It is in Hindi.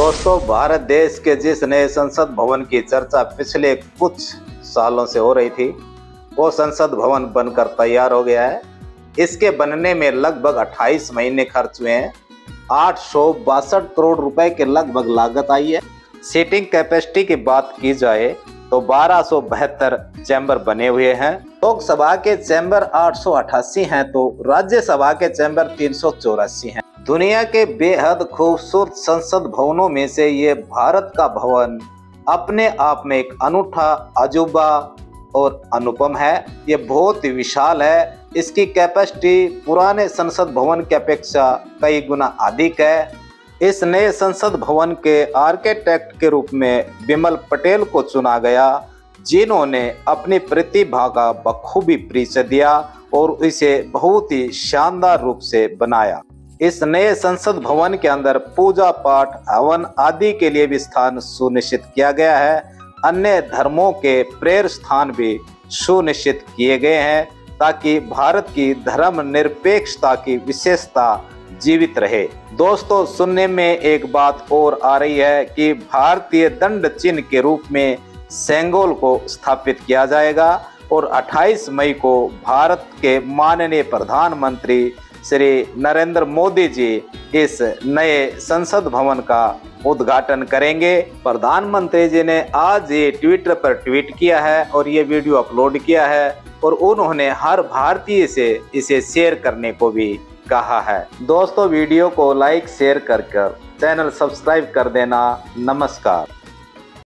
दोस्तों, भारत देश के जिस नए संसद भवन की चर्चा पिछले कुछ सालों से हो रही थी, वो संसद भवन बनकर तैयार हो गया है। इसके बनने में लगभग 28 महीने खर्च हुए हैं। आठ सौ बासठ करोड़ रुपए के लगभग लागत आई है। सीटिंग कैपेसिटी की बात की जाए तो बारह सौ चैम्बर बने हुए हैं। लोकसभा के चैम्बर आठ हैं तो राज्यसभा के चैम्बर तीन हैं। दुनिया के बेहद खूबसूरत संसद भवनों में से ये भारत का भवन अपने आप में एक अनूठा, अजूबा और अनुपम है। ये बहुत ही विशाल है। इसकी कैपेसिटी पुराने संसद भवन की अपेक्षा कई गुना अधिक है। इस नए संसद भवन के आर्किटेक्ट के रूप में बिमल पटेल को चुना गया, जिन्होंने अपनी प्रतिभा का बखूबी परिचय दिया और इसे बहुत ही शानदार रूप से बनाया। इस नए संसद भवन के अंदर पूजा पाठ, हवन आदि के लिए भी स्थान सुनिश्चित किया गया है। अन्य धर्मों के प्रेर स्थान भी सुनिश्चित किए गए हैं ताकि भारत की धर्म निरपेक्षता की विशेषता जीवित रहे। दोस्तों, सुनने में एक बात और आ रही है कि भारतीय दंड चिन्ह के रूप में सेंगोल को स्थापित किया जाएगा और 28 मई को भारत के माननीय प्रधानमंत्री श्री नरेंद्र मोदी जी इस नए संसद भवन का उद्घाटन करेंगे। प्रधानमंत्री जी ने आज ये ट्विटर पर ट्वीट किया है और ये वीडियो अपलोड किया है और उन्होंने हर भारतीय से इसे शेयर करने को भी कहा है। दोस्तों, वीडियो को लाइक, शेयर कर कर चैनल सब्सक्राइब कर देना। नमस्कार।